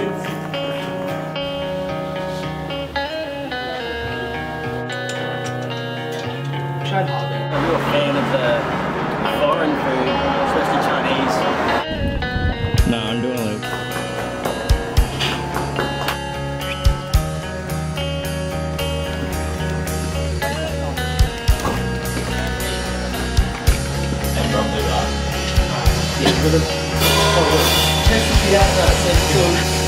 Tried holiday. I'm a real fan of the foreign food, especially Chinese. No, I'm doing a loop. Oh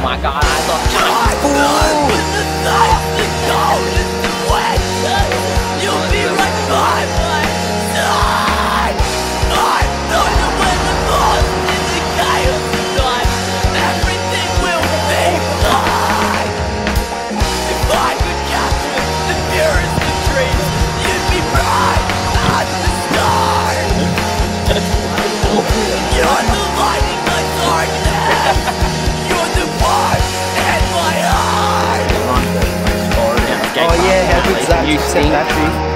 Oh my god, I thought You Set